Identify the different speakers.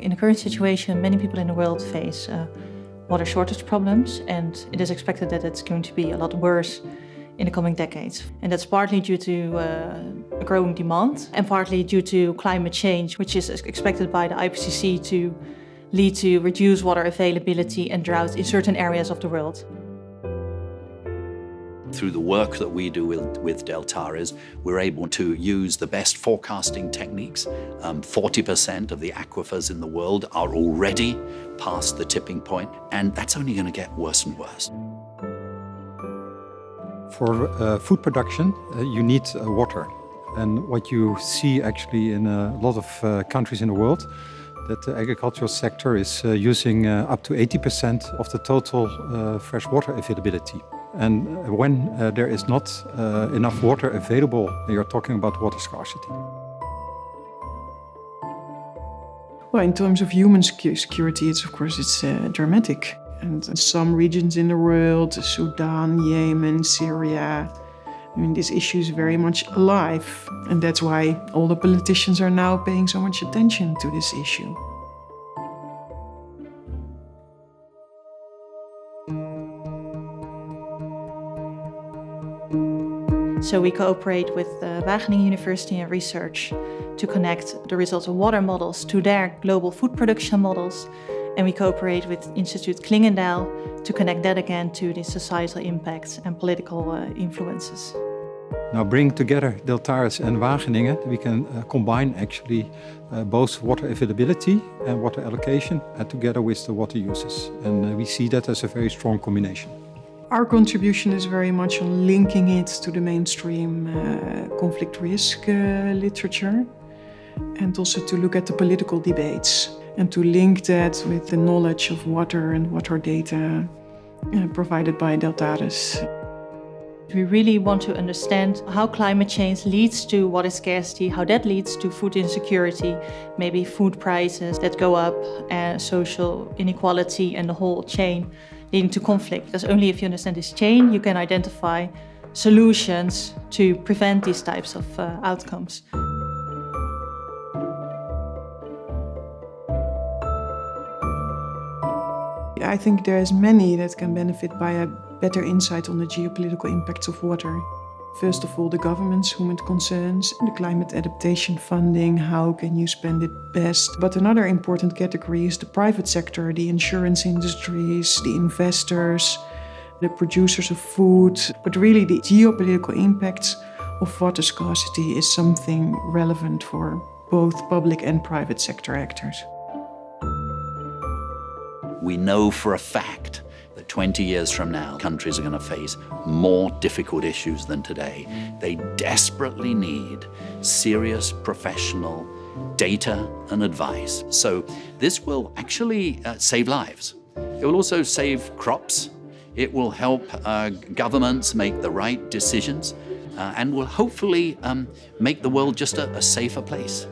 Speaker 1: In the current situation, many people in the world face uh, water shortage problems, and it is expected that it's going to be a lot worse in the coming decades. And that's partly due to uh, a growing demand and partly due to climate change, which is expected by the IPCC to lead to reduced water availability and drought in certain areas of the world.
Speaker 2: Through the work that we do with, with Deltares, we're able to use the best forecasting techniques. 40% um, of the aquifers in the world are already past the tipping point, and that's only going to get worse and worse.
Speaker 3: For uh, food production, uh, you need uh, water. And what you see actually in a lot of uh, countries in the world, that the agricultural sector is uh, using uh, up to 80% of the total fresh water availability. And when uh, there is not uh, enough water available, you're talking about water scarcity.
Speaker 4: Well, in terms of human security, it's of course it's uh, dramatic. And some regions in the world, Sudan, Yemen, Syria, I mean, this issue is very much alive. And that's why all the politicians are now paying so much attention to this issue.
Speaker 1: So we cooperate with the Wageningen University and Research to connect the results of water models to their global food production models. And we cooperate with Institute Clingendael to connect that again to the societal impacts and political uh, influences.
Speaker 3: Now bring together Deltares and Wageningen, we can uh, combine actually uh, both water availability and water allocation uh, together with the water uses. And uh, we see that as a very strong combination.
Speaker 4: Our contribution is very much on linking it to the mainstream uh, conflict risk uh, literature and also to look at the political debates and to link that with the knowledge of water and water data uh, provided by Deltares.
Speaker 1: We really want to understand how climate change leads to water scarcity, how that leads to food insecurity, maybe food prices that go up, and social inequality and the whole chain leading to conflict. Because only if you understand this chain, you can identify solutions to prevent these types of uh, outcomes.
Speaker 4: I think there's many that can benefit by a better insight on the geopolitical impacts of water. First of all, the government's whom it concerns, the climate adaptation funding, how can you spend it best. But another important category is the private sector, the insurance industries, the investors, the producers of food. But really, the geopolitical impacts of water scarcity is something relevant for both public and private sector actors.
Speaker 2: We know for a fact 20 years from now, countries are going to face more difficult issues than today. They desperately need serious professional data and advice. So this will actually uh, save lives. It will also save crops. It will help uh, governments make the right decisions uh, and will hopefully um, make the world just a, a safer place.